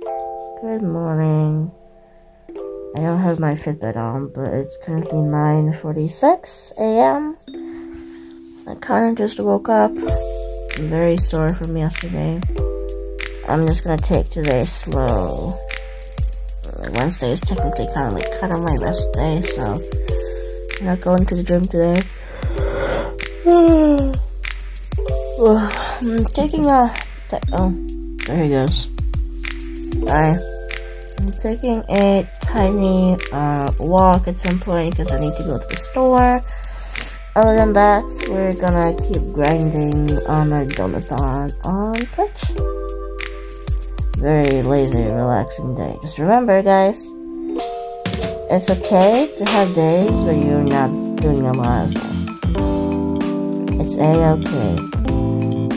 Good morning. I don't have my Fitbit on, but it's currently 9.46 a.m. I kind of just woke up. I'm very sore from yesterday. I'm just gonna take today slow. Uh, Wednesday is technically kind of like kind of my rest day, so I'm not going to the gym today. I'm taking a. Oh, there he goes. Alright. I'm taking a tiny uh, walk at some point because I need to go to the store. Other than that, we're gonna keep grinding on our donathon on Twitch. Very lazy, relaxing day. Just remember, guys, it's okay to have days where you're not doing a lot. It's a-okay.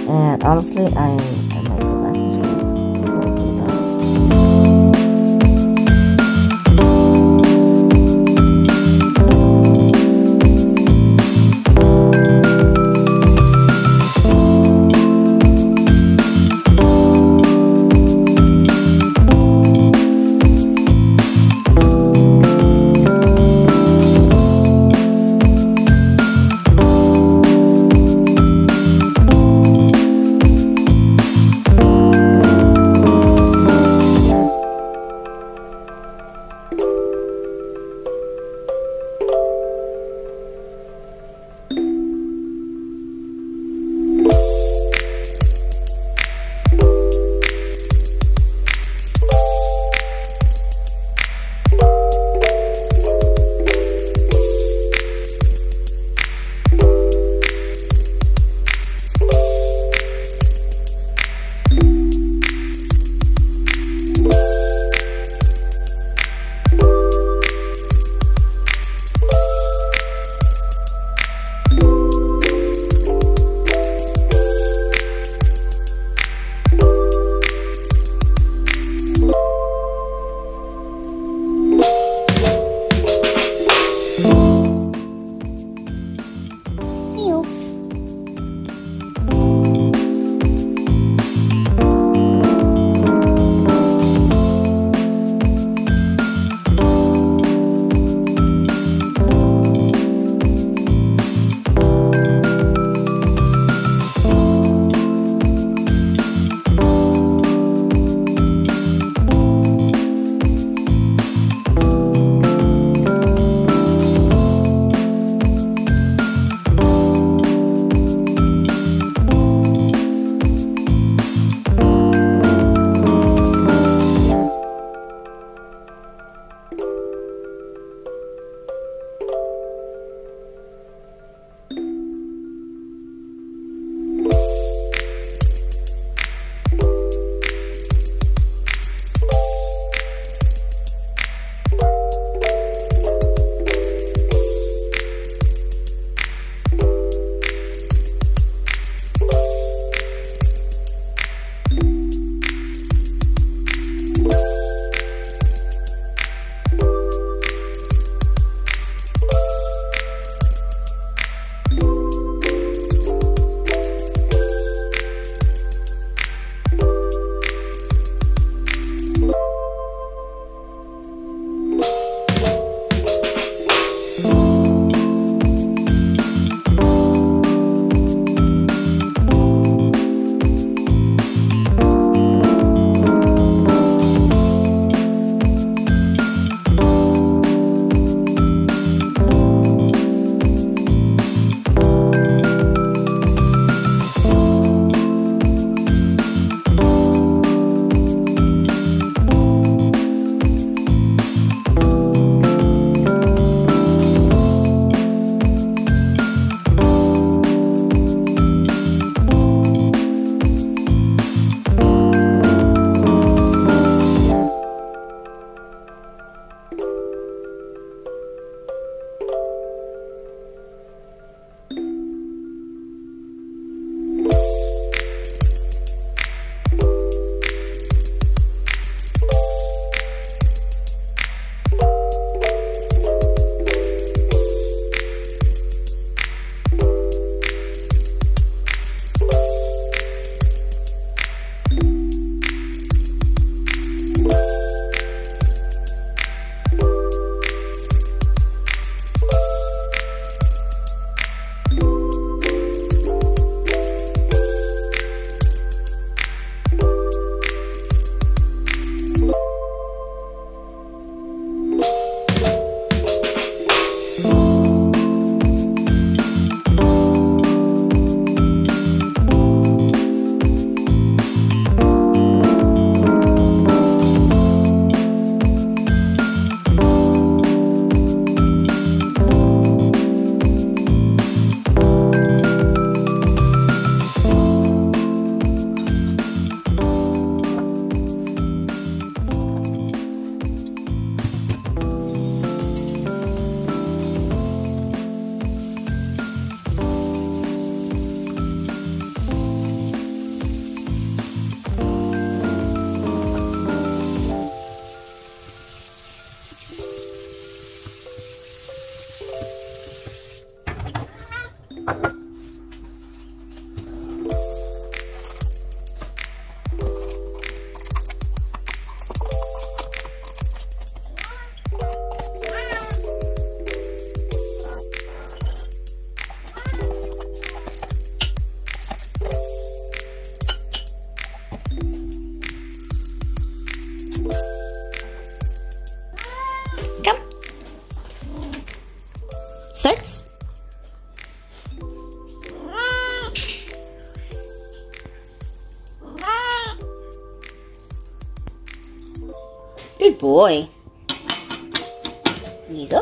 And honestly, I boy. You go.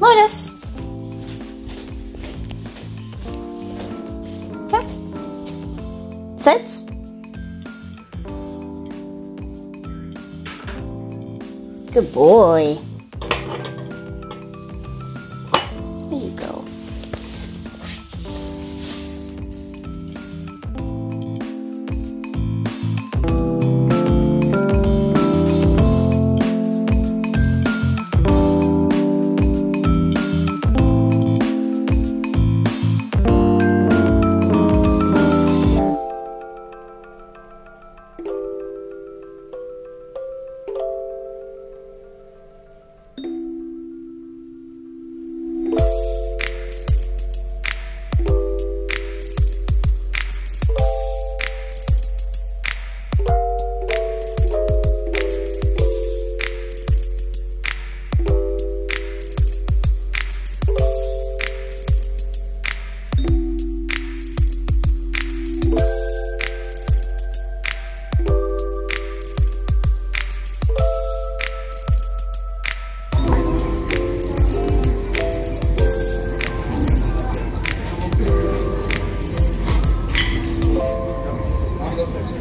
Lotus. Okay. Sit. Good boy.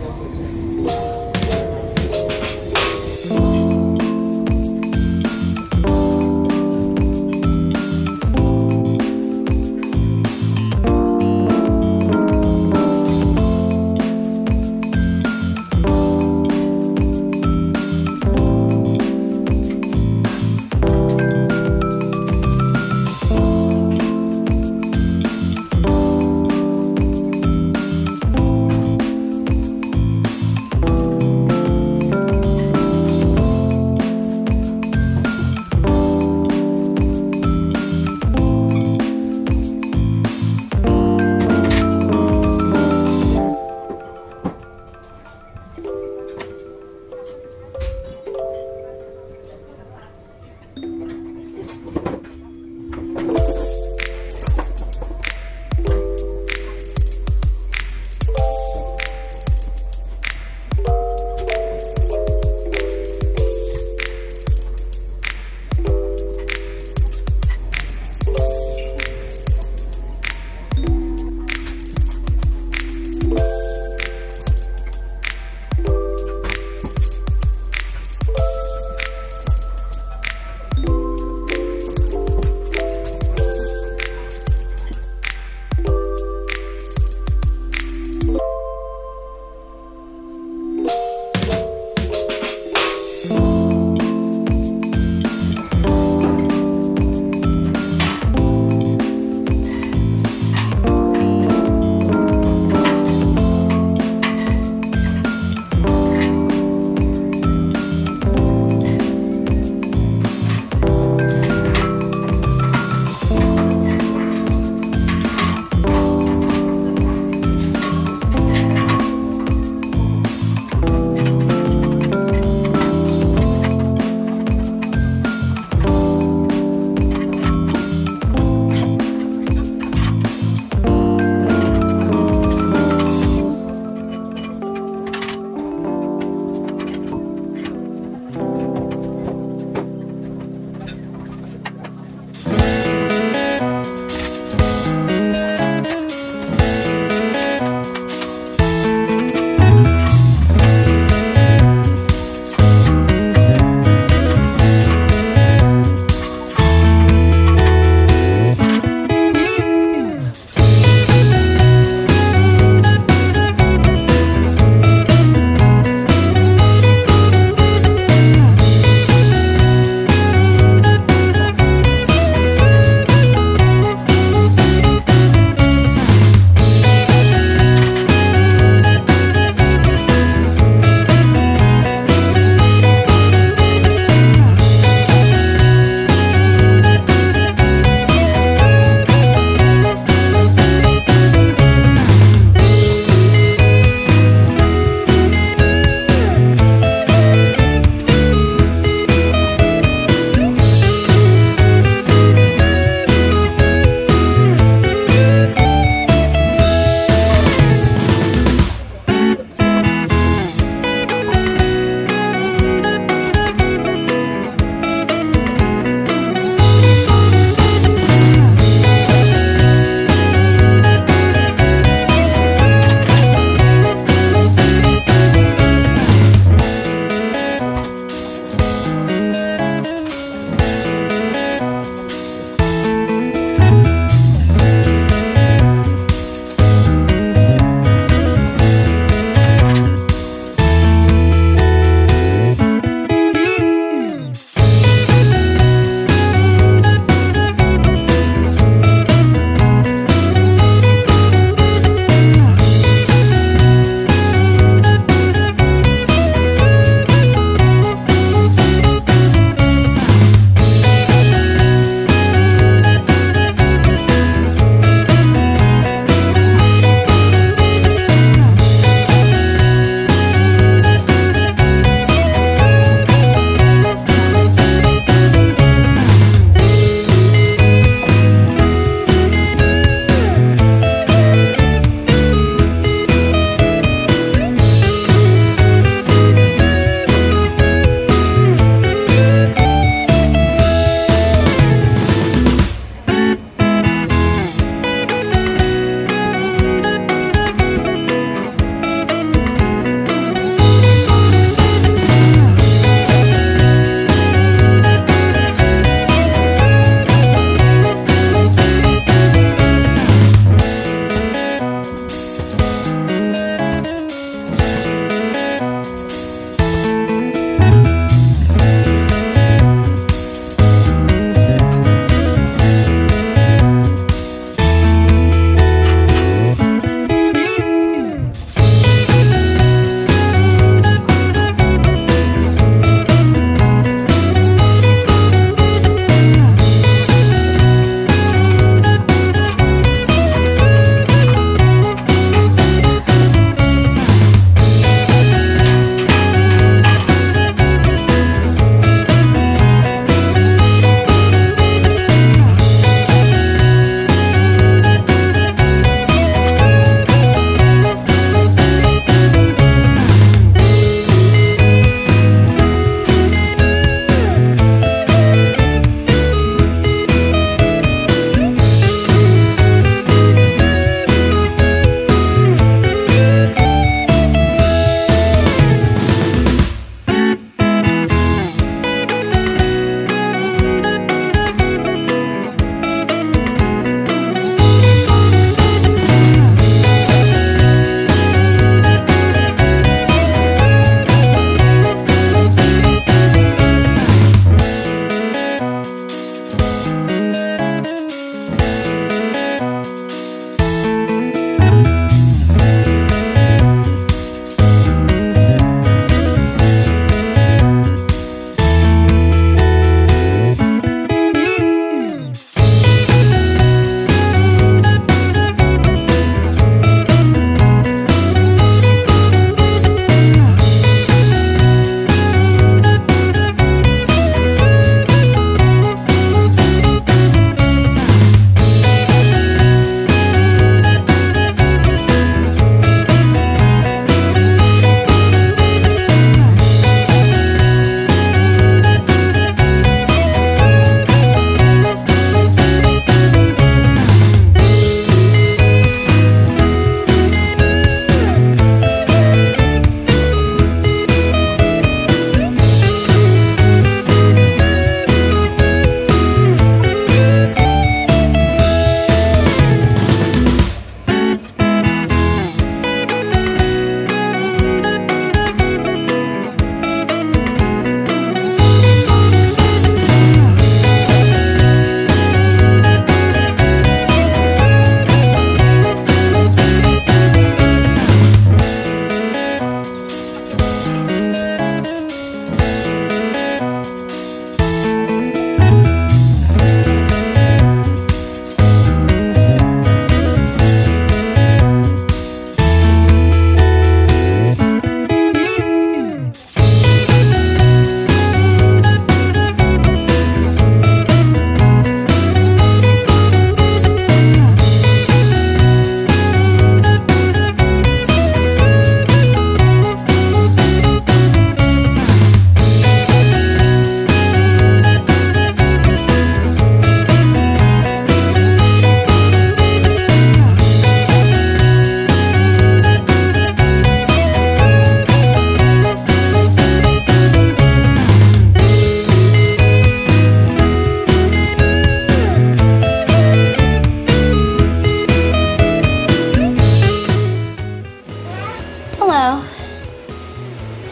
yes you.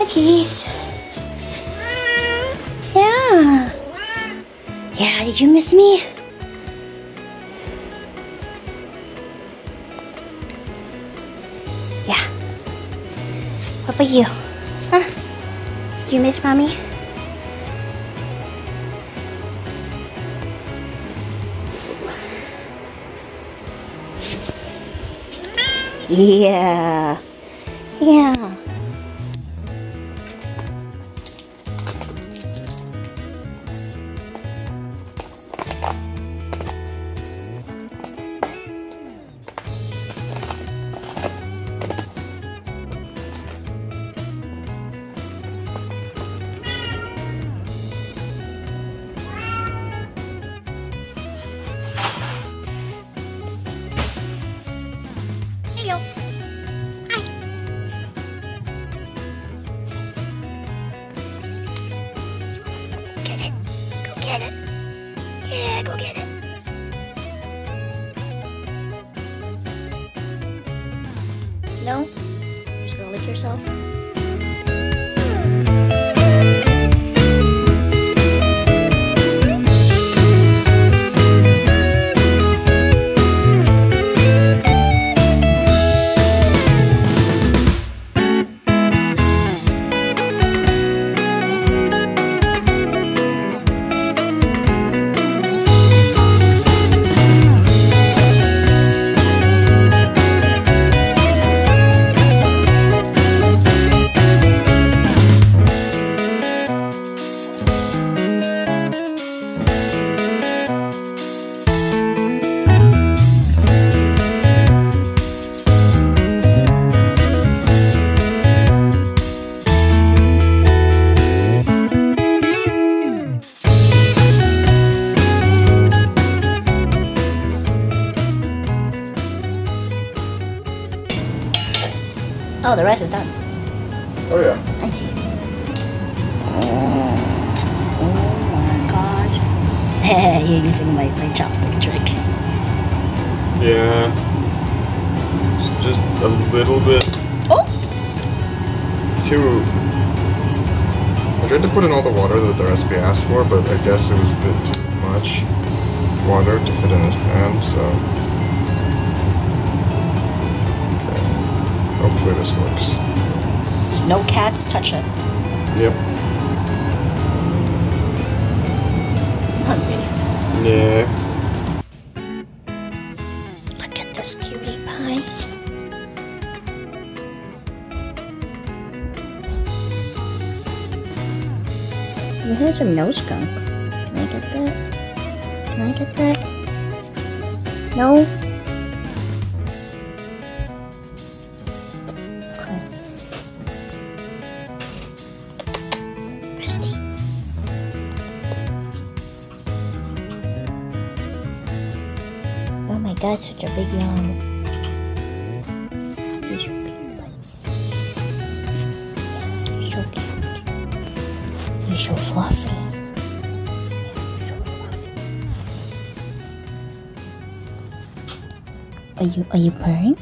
the keys. Yeah. Yeah, did you miss me? Yeah. What about you? Huh? Did you miss mommy? Yeah. Yeah. Oh, the rest is done. Oh yeah. I see. Oh, oh my god. You're using my, my chopstick trick. Yeah. Just a little bit Oh! too. I tried to put in all the water that the recipe asked for, but I guess it was a bit too much water to fit in this pan, so. Hopefully this works. There's no cats touch it. Yep. Hungry. Yeah. Look at this cutie pie. Well, here's a no skunk. Can I get that? Can I get that? No? You're so cute. You're so fluffy. You're so fluffy. Are you are you purring?